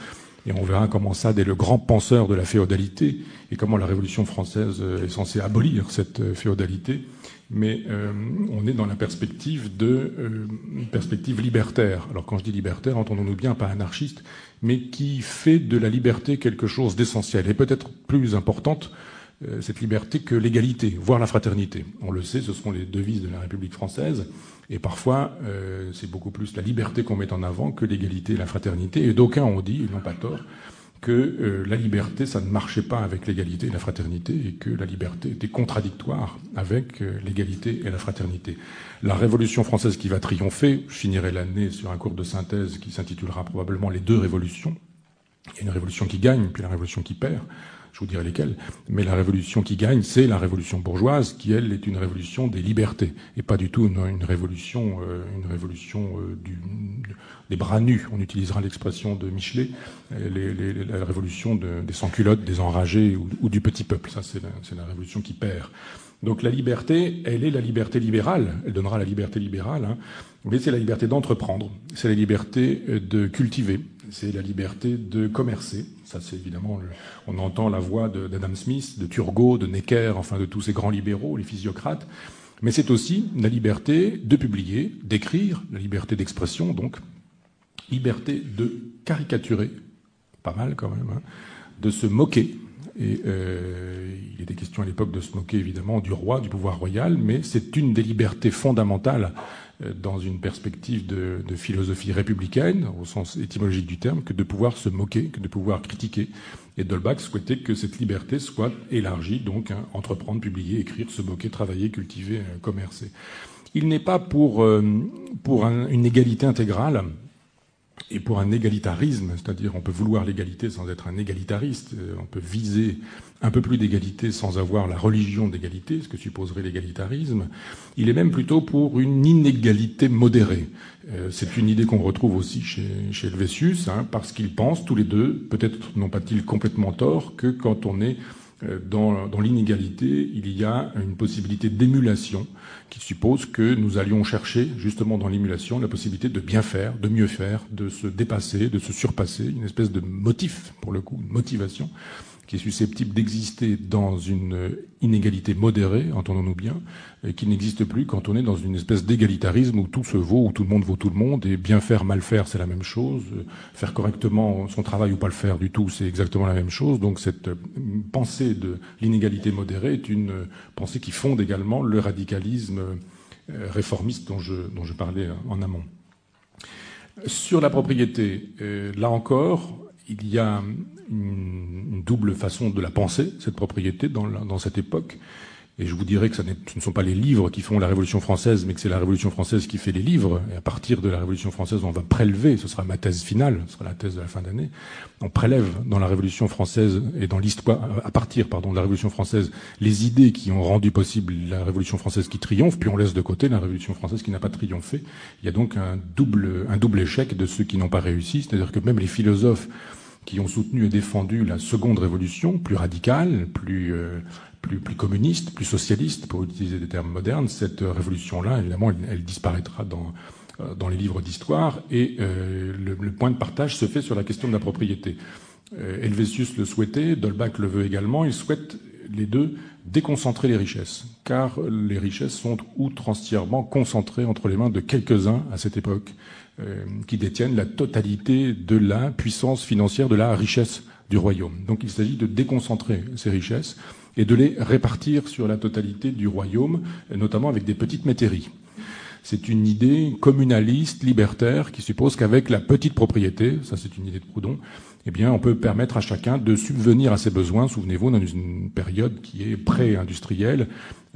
S2: et on verra comment Sade est le grand penseur de la féodalité et comment la Révolution française euh, est censée abolir cette euh, féodalité. Mais euh, on est dans la perspective de une perspective libertaire. Alors quand je dis libertaire, entendons-nous bien, pas anarchiste, mais qui fait de la liberté quelque chose d'essentiel et peut-être plus importante euh, cette liberté que l'égalité, voire la fraternité. On le sait, ce sont les devises de la République française, et parfois euh, c'est beaucoup plus la liberté qu'on met en avant que l'égalité et la fraternité. Et d'aucuns ont dit, ils n'ont pas tort, que euh, la liberté, ça ne marchait pas avec l'égalité et la fraternité, et que la liberté était contradictoire avec euh, l'égalité et la fraternité. La Révolution française qui va triompher, je finirai l'année sur un cours de synthèse qui s'intitulera probablement Les deux révolutions. Il une révolution qui gagne, puis la révolution qui perd je vous dirai lesquelles, mais la révolution qui gagne, c'est la révolution bourgeoise, qui elle est une révolution des libertés, et pas du tout une, révolution, euh, une révolution euh, du, des bras nus. On utilisera l'expression de Michelet, euh, la révolution de, des sans-culottes, des enragés ou, du petit peuple. Ça, c'est la, la révolution qui perd. Donc la liberté, elle est la liberté libérale. Elle donnera la liberté libérale, hein, mais c'est la liberté d'entreprendre, c'est la liberté de cultiver, c'est la liberté de commercer. Ça, c'est évidemment, on entend la voix d'Adam Smith, de Turgot, de Necker, enfin de tous ces grands libéraux, les physiocrates. Mais c'est aussi la liberté de publier, d'écrire, la liberté d'expression, donc liberté de caricaturer, pas mal quand même, hein, de se moquer, et euh, il était question à l'époque de se moquer évidemment du roi, du pouvoir royal, mais c'est une des libertés fondamentales dans une perspective de, de, philosophie républicaine, au sens étymologique du terme, que de pouvoir se moquer, que de pouvoir critiquer. Et Dolbach souhaitait que cette liberté soit élargie, donc hein, entreprendre, publier, écrire, se moquer, travailler, cultiver, euh, commercer. Il n'est pas pour, euh, pour un, une égalité intégrale et pour un égalitarisme, c'est-à-dire on peut vouloir l'égalité sans être un égalitariste, euh, on peut viser un peu plus d'égalité sans avoir la religion d'égalité, ce que supposerait l'égalitarisme. Il est même plutôt pour une inégalité modérée. Euh, c'est une idée qu'on retrouve aussi chez, chez Helvétius, hein, parce qu'ils pensent tous les deux, peut-être n'ont pas-ils complètement tort, que quand on est dans, dans l'inégalité, il y a une possibilité d'émulation qui suppose que nous allions chercher, justement dans l'émulation, la possibilité de bien faire, de mieux faire, de se dépasser, de se surpasser, une espèce de motif, pour le coup, une motivation, qui est susceptible d'exister dans une inégalité modérée, entendons-nous bien, et qui n'existe plus quand on est dans une espèce d'égalitarisme où tout se vaut, où tout le monde vaut tout le monde, et bien faire, mal faire, c'est la même chose, faire correctement son travail ou pas le faire du tout, c'est exactement la même chose. Donc cette pensée de l'inégalité modérée est une pensée qui fonde également le radicalisme euh, réformiste dont je, dont je parlais en amont. Sur la propriété, euh, là encore, il y a une, double façon de la penser, cette propriété, dans, dans cette époque. Et je vous dirais que ce ne sont pas les livres qui font la Révolution française, mais que c'est la Révolution française qui fait les livres. Et à partir de la Révolution française, on va prélever, ce sera ma thèse finale, ce sera la thèse de la fin d'année, on prélève dans la Révolution française et dans l'histoire, à partir pardon, de la Révolution française, les idées qui ont rendu possible la Révolution française qui triomphe, puis on laisse de côté la Révolution française qui n'a pas triomphé. Il y a donc un double, un double échec de ceux qui n'ont pas réussi, c'est-à-dire que même les philosophes qui ont soutenu et défendu la seconde révolution, plus radicale, plus, euh, plus, plus communiste, plus socialiste, pour utiliser des termes modernes, cette révolution-là, évidemment, elle, disparaîtra dans, euh, dans les livres d'histoire, et euh, le, le, point de partage se fait sur la question de la propriété. Helvétius le souhaitait, Dolbach le veut également, ils souhaitent les deux déconcentrer les richesses, car les richesses sont outrancièrement concentrées entre les mains de quelques-uns à cette époque. Euh, qui détiennent la totalité de la puissance financière, de la richesse du royaume. Donc il s'agit de déconcentrer ces richesses et de les répartir sur la totalité du royaume, notamment avec des petites métairies. C'est une idée communaliste, libertaire, qui suppose qu'avec la petite propriété, ça c'est une idée de Proudhon, eh bien, on peut permettre à chacun de subvenir à ses besoins. Souvenez-vous, dans une période qui est pré-industrielle,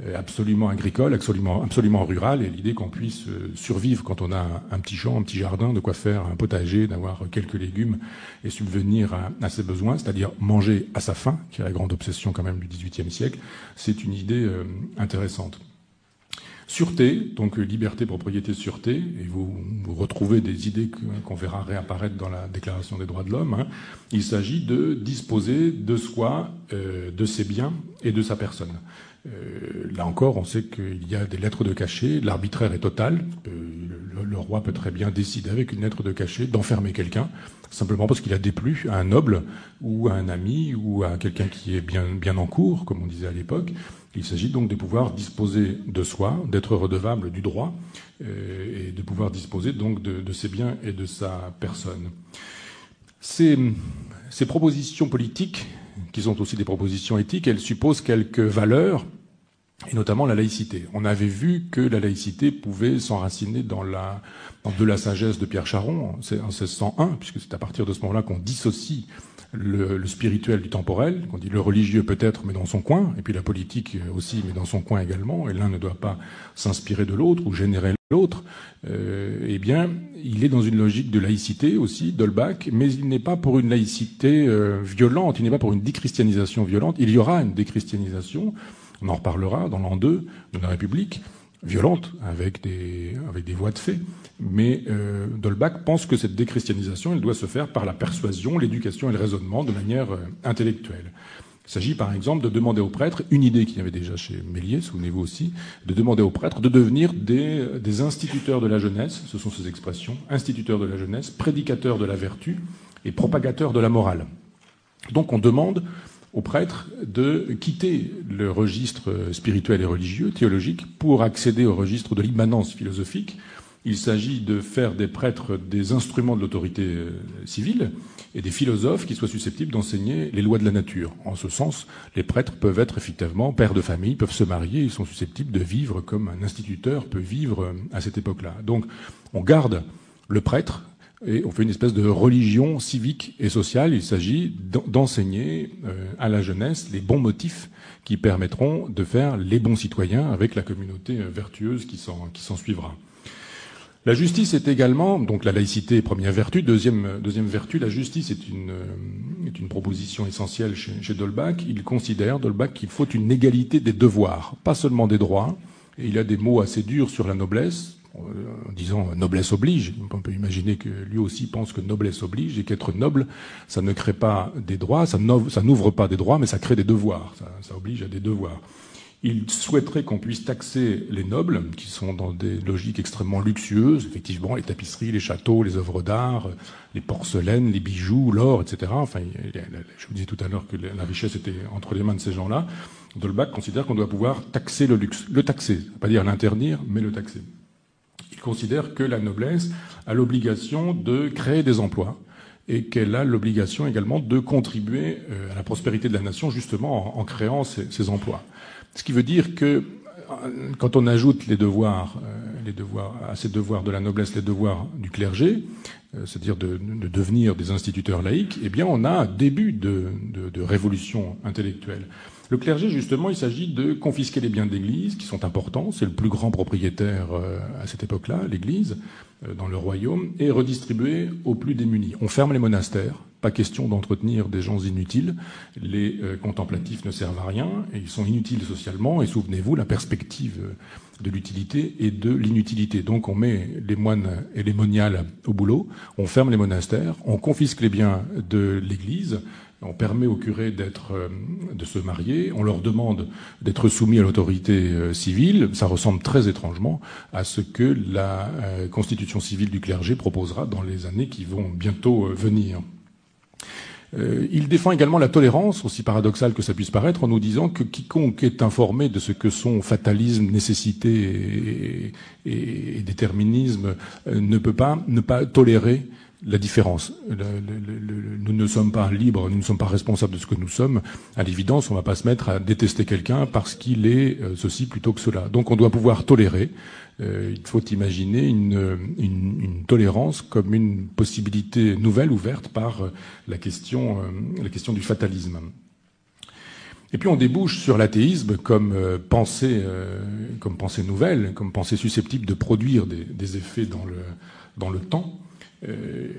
S2: euh, absolument agricole, absolument, absolument rurale, et l'idée qu'on puisse euh, survivre quand on a un petit champ, un petit jardin, de quoi faire un potager, d'avoir quelques légumes et subvenir à, ses besoins, c'est-à-dire manger à sa faim, qui est la grande obsession quand même du XVIIIe siècle, c'est une idée euh, intéressante. Sûreté, donc liberté, propriété, sûreté, et vous, retrouvez des idées qu'on verra réapparaître dans la Déclaration des droits de l'homme. Hein. Il s'agit de disposer de soi, euh, de ses biens et de sa personne. Euh, là encore, on sait qu'il y a des lettres de cachet, l'arbitraire est total. Euh, le, le, roi peut très bien décider avec une lettre de cachet d'enfermer quelqu'un, simplement parce qu'il a déplu à un noble ou à un ami ou à quelqu'un qui est bien, bien en cours, comme on disait à l'époque. Il s'agit donc de pouvoir disposer de soi, d'être redevable du droit euh, et de pouvoir disposer donc de, ses biens et de sa personne. Ces, propositions politiques, qui sont aussi des propositions éthiques, elles supposent quelques valeurs, et notamment la laïcité. On avait vu que la laïcité pouvait s'enraciner dans, dans de la sagesse de Pierre Charon en 1601, puisque c'est à partir de ce moment-là qu'on dissocie le, spirituel du temporel, qu'on dit le religieux peut-être, mais dans son coin, et puis la politique aussi, mais dans son coin également, et l'un ne doit pas s'inspirer de l'autre ou générer l'autre, euh, eh bien, il est dans une logique de laïcité aussi, Dolbach, mais il n'est pas pour une laïcité euh, violente, il n'est pas pour une déchristianisation violente. Il y aura une déchristianisation, on en reparlera dans l'an 2 de la République, violente, avec des, avec des voies de fait. Mais euh, Dolbach pense que cette déchristianisation, elle doit se faire par la persuasion, l'éducation et le raisonnement de manière euh, intellectuelle. Il s'agit par exemple de demander aux prêtres, une idée qu'il y avait déjà chez Méliès, souvenez-vous aussi, de demander aux prêtres de devenir des, des instituteurs de la jeunesse, ce sont ces expressions, instituteurs de la jeunesse, prédicateurs de la vertu et propagateurs de la morale. Donc on demande aux prêtres de quitter le registre spirituel et religieux, théologique, pour accéder au registre de l'immanence philosophique. Il s'agit de faire des prêtres des instruments de l'autorité euh, civile et des philosophes qui soient susceptibles d'enseigner les lois de la nature. En ce sens, les prêtres peuvent être effectivement pères de famille, peuvent se marier, ils sont susceptibles de vivre comme un instituteur peut vivre euh, à cette époque-là. Donc, on garde le prêtre et on fait une espèce de religion civique et sociale. Il s'agit d'enseigner euh, à la jeunesse les bons motifs qui permettront de faire les bons citoyens avec la communauté euh, vertueuse qui s'en suivra. La justice est également, donc la laïcité, première vertu. Deuxième, deuxième vertu, la justice est une, est une proposition essentielle chez, chez Dolbach. Il considère, Dolbach, qu'il faut une égalité des devoirs, pas seulement des droits. Et il a des mots assez durs sur la noblesse, en disant noblesse oblige. On peut imaginer que lui aussi pense que noblesse oblige et qu'être noble, ça ne crée pas des droits, ça n'ouvre pas des droits, mais ça crée des devoirs. Ça, oblige à des devoirs. Il souhaiterait qu'on puisse taxer les nobles, qui sont dans des logiques extrêmement luxueuses, effectivement, les tapisseries, les châteaux, les œuvres d'art, les porcelaines, les bijoux, l'or, etc. Enfin, je vous disais tout à l'heure que la richesse était entre les mains de ces gens-là. Dolbach considère qu'on doit pouvoir taxer le luxe. Le taxer, pas dire l'interdire, mais le taxer. Il considère que la noblesse a l'obligation de créer des emplois et qu'elle a l'obligation également de contribuer euh, à la prospérité de la nation justement en, créant ces, emplois. Ce qui veut dire que euh, quand on ajoute les devoirs, euh, les devoirs à ces devoirs de la noblesse, les devoirs du clergé, c'est-à-dire de, devenir des instituteurs laïcs, eh bien on a un début de révolution intellectuelle. Le clergé, justement, il s'agit de confisquer les biens d'Église, qui sont importants. C'est le plus grand propriétaire euh, à cette époque-là, l'Église, euh, dans le royaume, et redistribuer aux plus démunis. On ferme les monastères. Pas question d'entretenir des gens inutiles. Les euh, contemplatifs ne servent à rien et ils sont inutiles socialement. Et souvenez-vous, la perspective de l'utilité et de l'inutilité. Donc on met les moines et les moniales au boulot, on ferme les monastères, on confisque les biens de l'Église, on permet aux curés euh, de se marier, on leur demande d'être soumis à l'autorité euh, civile. Ça ressemble très étrangement à ce que la euh, constitution civile du clergé proposera dans les années qui vont bientôt venir. il défend également la tolérance, aussi paradoxale que ça puisse paraître, en nous disant que quiconque est informé de ce que sont fatalisme, nécessité et déterminisme ne peut pas ne pas tolérer la différence. nous ne sommes pas libres, nous ne sommes pas responsables de ce que nous sommes. À l'évidence, on ne va pas se mettre à détester quelqu'un parce qu'il est euh, ceci plutôt que cela. Donc on doit pouvoir tolérer. Euh, il faut imaginer une, tolérance comme une possibilité nouvelle ouverte par euh, la question, du fatalisme. Et puis on débouche sur l'athéisme comme pensée, nouvelle, comme pensée susceptible de produire des, effets dans le temps. Euh,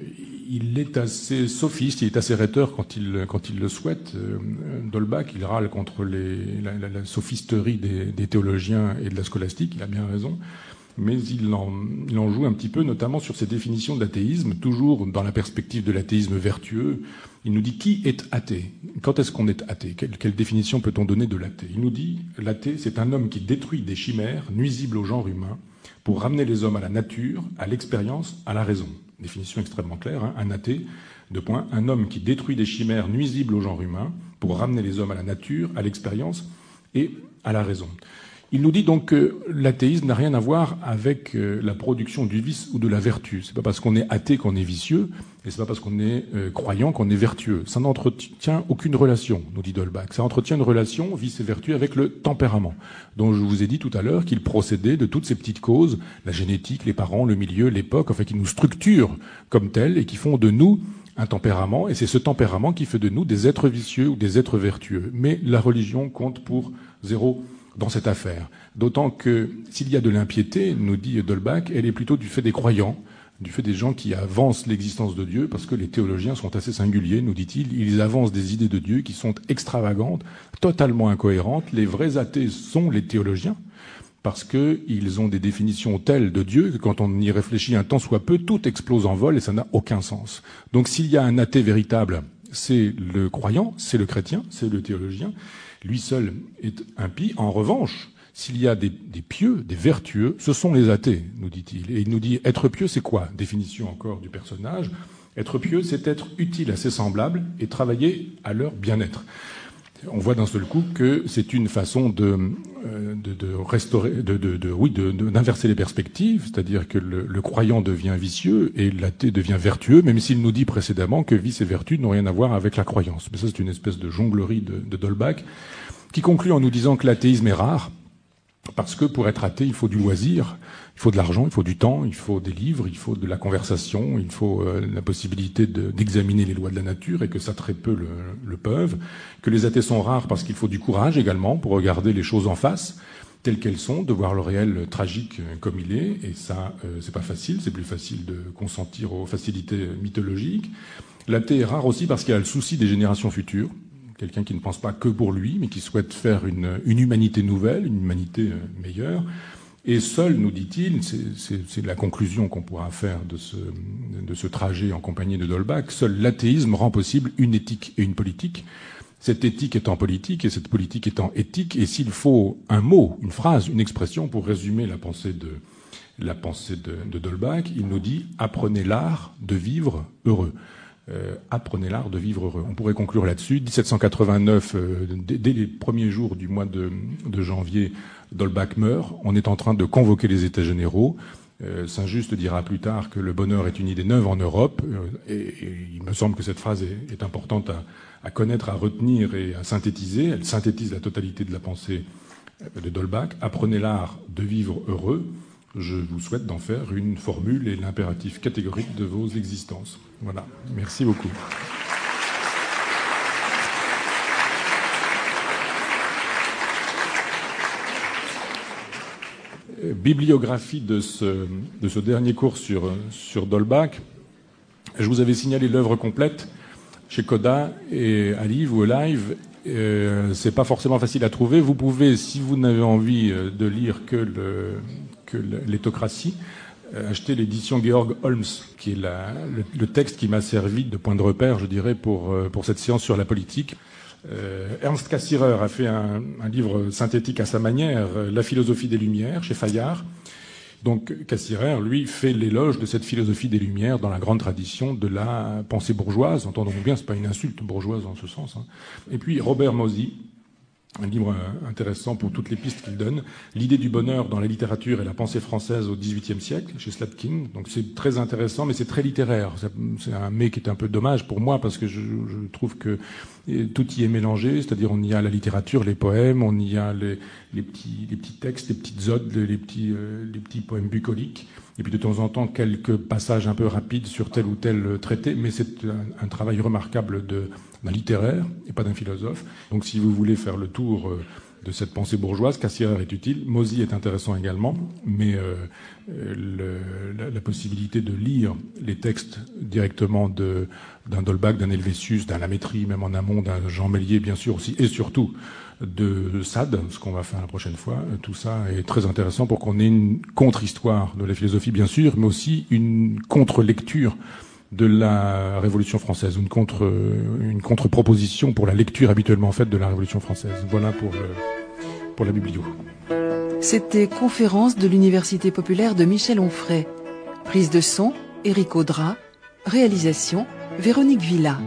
S2: il est assez sophiste, il est assez rhéteur quand il, quand il le souhaite. Euh, Dolbach, il râle contre les, la, sophisterie des, théologiens et de la scolastique, il a bien raison, mais il en, il en joue un petit peu, notamment sur ses définitions d'athéisme, toujours dans la perspective de l'athéisme vertueux. Il nous dit qui est athée? Quand est-ce qu'on est athée? Quelle, quelle définition peut-on donner de l'athée? Il nous dit l'athée, c'est un homme qui détruit des chimères nuisibles au genre humain pour ramener les hommes à la nature, à l'expérience, à la raison définition extrêmement claire, hein, un athée, de point, un homme qui détruit des chimères nuisibles au genre humain pour ramener les hommes à la nature, à l'expérience et à la raison. Il nous dit donc que l'athéisme n'a rien à voir avec euh, la production du vice ou de la vertu. C'est pas parce qu'on est athée qu'on est vicieux, et c'est pas parce qu'on est euh, croyant qu'on est vertueux. Ça n'entretient aucune relation, nous dit Dolbach. Ça entretient une relation, vice et vertu, avec le tempérament, dont je vous ai dit tout à l'heure qu'il procédait de toutes ces petites causes, la génétique, les parents, le milieu, l'époque, enfin qui nous structurent comme tels et qui font de nous un tempérament, et c'est ce tempérament qui fait de nous des êtres vicieux ou des êtres vertueux. Mais la religion compte pour zéro dans cette affaire. D'autant que s'il y a de l'impiété, nous dit Dolbach, elle est plutôt du fait des croyants, du fait des gens qui avancent l'existence de Dieu, parce que les théologiens sont assez singuliers, nous dit-il. Ils avancent des idées de Dieu qui sont extravagantes, totalement incohérentes. Les vrais athées sont les théologiens, parce qu'ils ont des définitions telles de Dieu que quand on y réfléchit un temps soit peu, tout explose en vol et ça n'a aucun sens. Donc s'il y a un athée véritable, c'est le croyant, c'est le chrétien, c'est le théologien lui seul est impie. En revanche, s'il y a des, pieux, des vertueux, ce sont les athées, nous dit-il. Et il nous dit, être pieux, c'est quoi Définition encore du personnage? Être pieux, c'est être utile à ses semblables et travailler à leur bien-être. On voit d'un seul coup que c'est une façon de, euh, de, restaurer, de, de oui, d'inverser les perspectives, c'est-à-dire que le, croyant devient vicieux et l'athée devient vertueux, même s'il nous dit précédemment que vice et vertu n'ont rien à voir avec la croyance. Mais ça, c'est une espèce de jonglerie de, Dolbach, qui conclut en nous disant que l'athéisme est rare, parce que pour être athée, il faut du loisir, il faut de l'argent, il faut du temps, il faut des livres, il faut de la conversation, il faut euh, la possibilité d'examiner les lois de la nature et que ça très peu le, peuvent. Que les athées sont rares parce qu'il faut du courage également pour regarder les choses en face telles qu'elles sont, de voir le réel tragique comme il est, et ça, c'est pas facile, c'est plus facile de consentir aux facilités mythologiques. L'athée est rare aussi parce qu'il a le souci des générations futures, quelqu'un qui ne pense pas que pour lui, mais qui souhaite faire une, une humanité nouvelle, une humanité meilleure. Et seul, nous dit-il, c'est la conclusion qu'on pourra faire de ce, de ce trajet en compagnie de Dolbach, seul l'athéisme rend possible une éthique et une politique. Cette éthique étant politique et cette politique étant éthique, et s'il faut un mot, une phrase, une expression pour résumer la pensée de, la pensée de, de Dolbach, il nous dit apprenez l'art de vivre heureux. Euh, apprenez l'art de vivre heureux. On pourrait conclure là-dessus. 1789, euh, dès, les premiers jours du mois de, janvier, Dolbach meurt. On est en train de convoquer les États généraux. Euh, Saint-Just dira plus tard que le bonheur est une idée neuve en Europe, et, il me semble que cette phrase est, importante à, connaître, à retenir et à synthétiser. Elle synthétise la totalité de la pensée de Dolbach. Apprenez l'art de vivre heureux. Je vous souhaite d'en faire une formule et l'impératif catégorique de vos existences. Voilà. Merci beaucoup. bibliographie de ce, de ce dernier cours sur, sur Dolbach. Je vous avais signalé l'œuvre complète chez Coda et à Live ou Live. Euh, c'est pas forcément facile à trouver. Vous pouvez, si vous n'avez envie euh, de lire que, le, que l'étocratie, euh, acheter l'édition Georg Holmes, qui est le, texte qui m'a servi de point de repère, je dirais, pour, euh, pour cette séance sur la politique. Euh, Ernst Cassirer a fait un, livre synthétique à sa manière, La philosophie des Lumières, chez Fayard. Donc Cassirer, lui, fait l'éloge de cette philosophie des Lumières dans la grande tradition de la pensée bourgeoise. Entendons bien, c'est pas une insulte bourgeoise en ce sens. Hein. Et puis Robert Mosey, un livre intéressant pour toutes les pistes qu'il donne. L'idée du bonheur dans la littérature et la pensée française au XVIIIe siècle, chez Slatkin. Donc c'est très intéressant, mais c'est très littéraire. C'est un mais qui est un peu dommage pour moi parce que je, je trouve que tout y est mélangé. C'est-à-dire on y a la littérature, les poèmes, on y a les, petits, textes, les petites odes, les, petits, euh, les petits poèmes bucoliques. Et puis de temps en temps quelques passages un peu rapides sur tel ou tel traité. Mais c'est un, travail remarquable de d'un littéraire et pas d'un philosophe. Donc si vous voulez faire le tour euh, de cette pensée bourgeoise, Cassirer est utile, Mosy est intéressant également, mais euh, la, possibilité de lire les textes directement d'un Dolbach, d'un Helvétius, d'un Lamétrie, même en amont, d'un Jean Mélier, bien sûr aussi, et surtout de Sade, ce qu'on va faire la prochaine fois, tout ça est très intéressant pour qu'on ait une contre-histoire de la philosophie, bien sûr, mais aussi une contre-lecture de la Révolution française, une contre une contre-proposition pour la lecture habituellement faite de la Révolution française. Voilà pour pour la biblio.
S1: C'était conférence de l'Université populaire de Michel Onfray. Prise de son, Éric Audra. Réalisation, Véronique Villa.